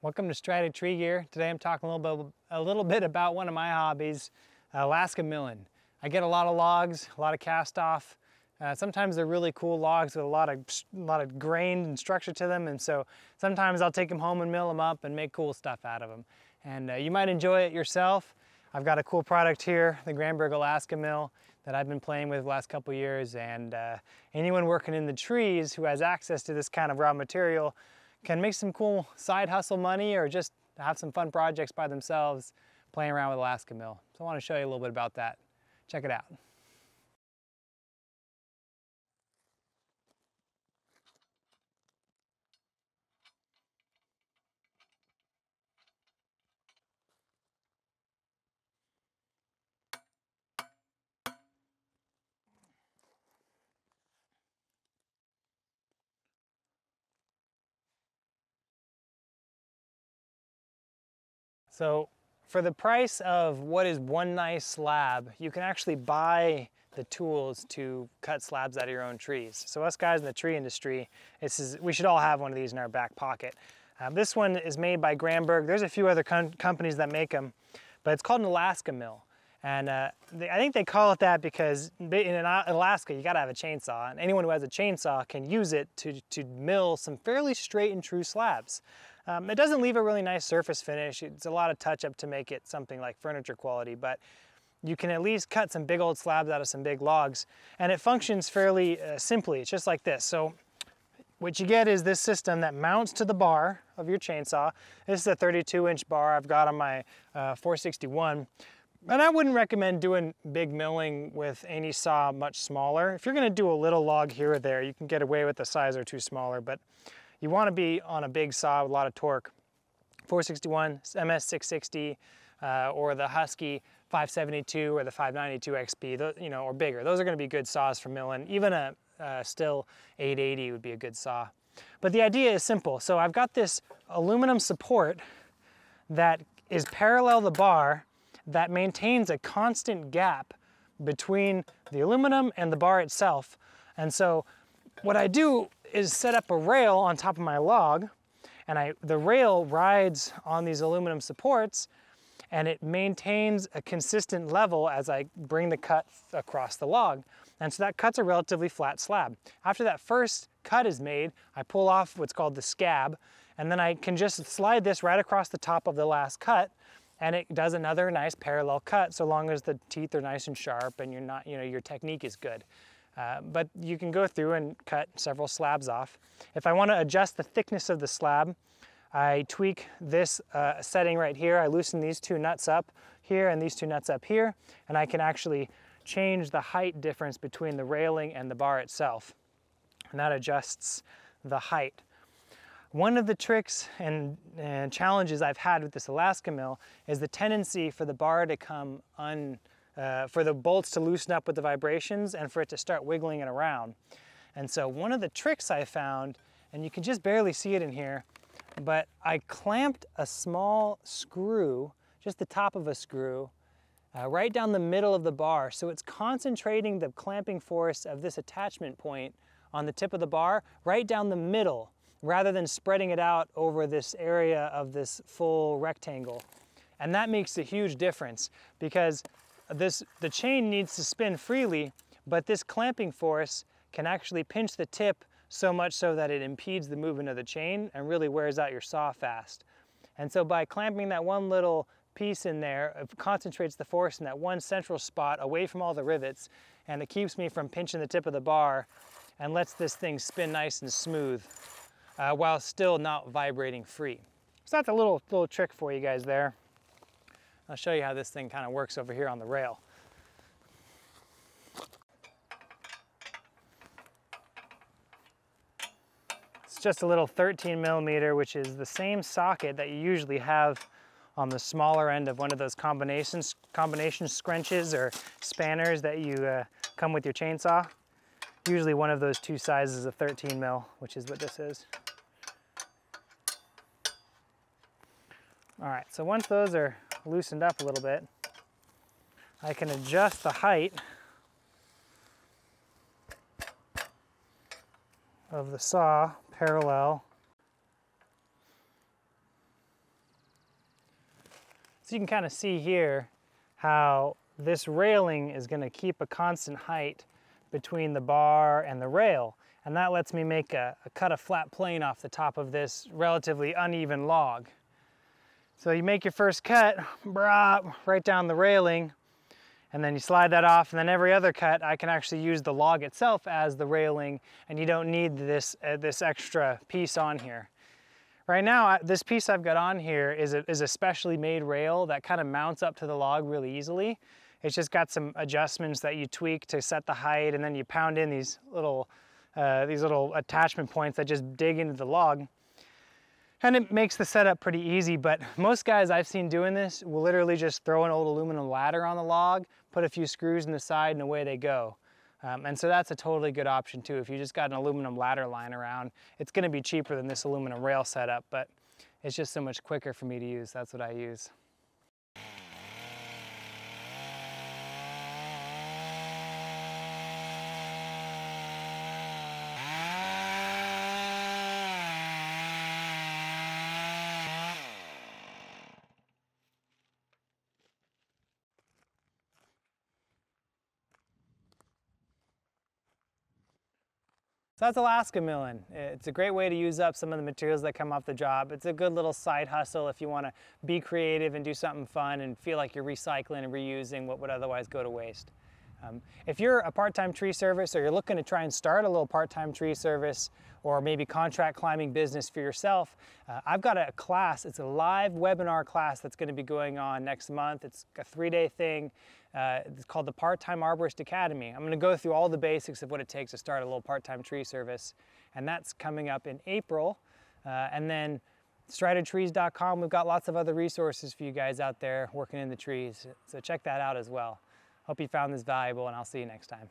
Welcome to Strider Tree Gear. Today I'm talking a little bit, a little bit about one of my hobbies, Alaska milling. I get a lot of logs, a lot of cast off. Uh, sometimes they're really cool logs with a lot of a lot of grain and structure to them, and so sometimes I'll take them home and mill them up and make cool stuff out of them. And uh, you might enjoy it yourself. I've got a cool product here, the Granberg Alaska Mill, that I've been playing with the last couple years. And uh, anyone working in the trees who has access to this kind of raw material can make some cool side hustle money or just have some fun projects by themselves playing around with Alaska Mill. So I want to show you a little bit about that. Check it out. So for the price of what is one nice slab, you can actually buy the tools to cut slabs out of your own trees. So us guys in the tree industry, this is, we should all have one of these in our back pocket. Uh, this one is made by Granberg. There's a few other companies that make them, but it's called an Alaska mill. And uh, they, I think they call it that because in Alaska, you gotta have a chainsaw. And anyone who has a chainsaw can use it to, to mill some fairly straight and true slabs. Um, it doesn't leave a really nice surface finish. It's a lot of touch up to make it something like furniture quality, but you can at least cut some big old slabs out of some big logs. And it functions fairly uh, simply. It's just like this. So what you get is this system that mounts to the bar of your chainsaw. This is a 32 inch bar I've got on my uh, 461. And I wouldn't recommend doing big milling with any saw much smaller. If you're gonna do a little log here or there, you can get away with a size or two smaller, but you want to be on a big saw with a lot of torque. 461, MS660, uh, or the Husky 572 or the 592 XP, you know, or bigger. Those are going to be good saws for milling. Even a uh, Stihl 880 would be a good saw. But the idea is simple. So I've got this aluminum support that is parallel the bar that maintains a constant gap between the aluminum and the bar itself. And so what I do is set up a rail on top of my log and I, the rail rides on these aluminum supports and it maintains a consistent level as I bring the cut across the log. And so that cuts a relatively flat slab. After that first cut is made, I pull off what's called the scab, and then I can just slide this right across the top of the last cut, and it does another nice parallel cut so long as the teeth are nice and sharp and you're not, you know, your technique is good. Uh, but you can go through and cut several slabs off. If I want to adjust the thickness of the slab, I tweak this uh, setting right here. I loosen these two nuts up here and these two nuts up here, and I can actually change the height difference between the railing and the bar itself. And that adjusts the height. One of the tricks and, and challenges I've had with this Alaska mill is the tendency for the bar to come un, uh, for the bolts to loosen up with the vibrations and for it to start wiggling it around. And so one of the tricks I found, and you can just barely see it in here, but I clamped a small screw, just the top of a screw, uh, right down the middle of the bar. So it's concentrating the clamping force of this attachment point on the tip of the bar right down the middle rather than spreading it out over this area of this full rectangle. And that makes a huge difference because this, the chain needs to spin freely, but this clamping force can actually pinch the tip so much so that it impedes the movement of the chain and really wears out your saw fast. And so by clamping that one little piece in there, it concentrates the force in that one central spot away from all the rivets, and it keeps me from pinching the tip of the bar and lets this thing spin nice and smooth uh, while still not vibrating free. So that's a little, little trick for you guys there. I'll show you how this thing kind of works over here on the rail. It's just a little 13 millimeter, which is the same socket that you usually have on the smaller end of one of those combinations, combination screnches or spanners that you uh, come with your chainsaw. Usually one of those two sizes of 13 mil, which is what this is. All right, so once those are loosened up a little bit, I can adjust the height of the saw parallel So you can kind of see here how this railing is going to keep a constant height between the bar and the rail. And that lets me make a, a cut a flat plane off the top of this relatively uneven log. So you make your first cut, brah, right down the railing, and then you slide that off, and then every other cut, I can actually use the log itself as the railing, and you don't need this, uh, this extra piece on here. Right now, this piece I've got on here is a, is a specially made rail that kind of mounts up to the log really easily. It's just got some adjustments that you tweak to set the height and then you pound in these little, uh, these little attachment points that just dig into the log. And it makes the setup pretty easy, but most guys I've seen doing this will literally just throw an old aluminum ladder on the log, put a few screws in the side and away they go. Um, and so that's a totally good option too. If you just got an aluminum ladder lying around, it's gonna be cheaper than this aluminum rail setup, but it's just so much quicker for me to use. That's what I use. So that's Alaska milling. It's a great way to use up some of the materials that come off the job. It's a good little side hustle if you want to be creative and do something fun and feel like you're recycling and reusing what would otherwise go to waste. Um, if you're a part-time tree service or you're looking to try and start a little part-time tree service or maybe contract climbing business for yourself, uh, I've got a class, it's a live webinar class that's gonna be going on next month. It's a three-day thing. Uh, it's called the Part-Time Arborist Academy. I'm gonna go through all the basics of what it takes to start a little part-time tree service, and that's coming up in April. Uh, and then stridertrees.com, we've got lots of other resources for you guys out there working in the trees, so check that out as well. Hope you found this valuable, and I'll see you next time.